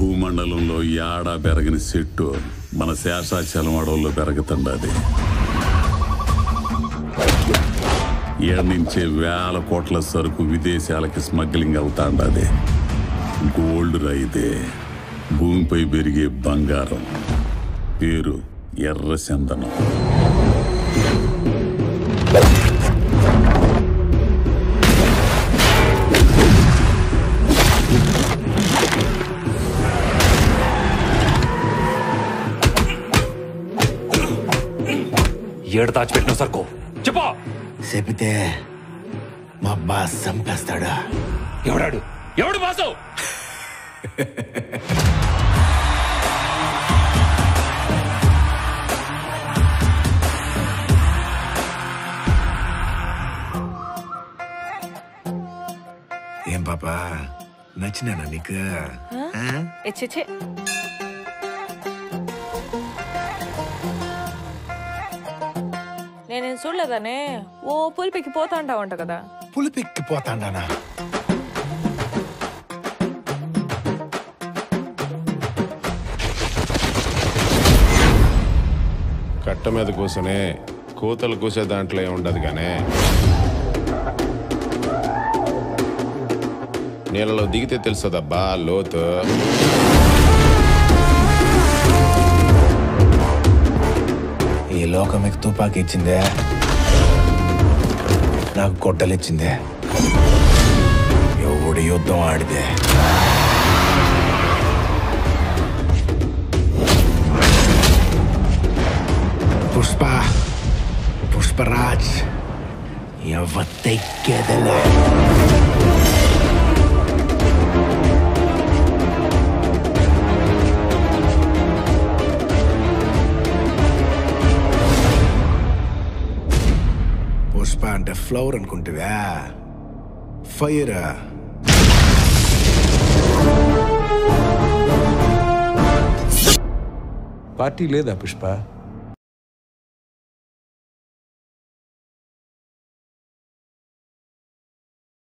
భూమండలంలో యాడా పెరగని చెట్టు మన శేషాచలం అడవుల్లో పెరగతండది ఏడు వేల కోట్ల సరుకు విదేశాలకి స్మగ్లింగ్ అవుతాండది గోల్డ్ రైతే భూమిపై పెరిగే బంగారం. పేరు ఎర్ర చందనం ఏడు దాచిపెట్టిన సరుకు చెప్పు. చెబితే మా బాస్ చంపేస్తాడా? ఎవడాడు? ఎవడు బాసు? ఏం పాపా? నచ్చినానా నీకు? ఆ? నేనేం చూడలేదనే. ఓ పులిపికి ఉంటావంట కదా. పులిపెక్కిపోతాండానా కట్ట మీద కూర్చొని కూతలు కూసే దాంట్లో ఏముండదు కానీ నీళ్ళలో దిగితే తెలుస్తుందబ్బా లోతు. ఈ లోకం మీకు తుపాకీ ఇచ్చిందే నాకు గొడ్డలు ఇచ్చిందే ఎవడు యుద్ధం ఆడితే పుష్ప పుష్పరాజ్ ఎవత్తెక్కేదలే పుష్ప అంటే ఫ్లవర్ అనుకుంటువా? ఫైర్. పార్టీ లేదా పుష్ప?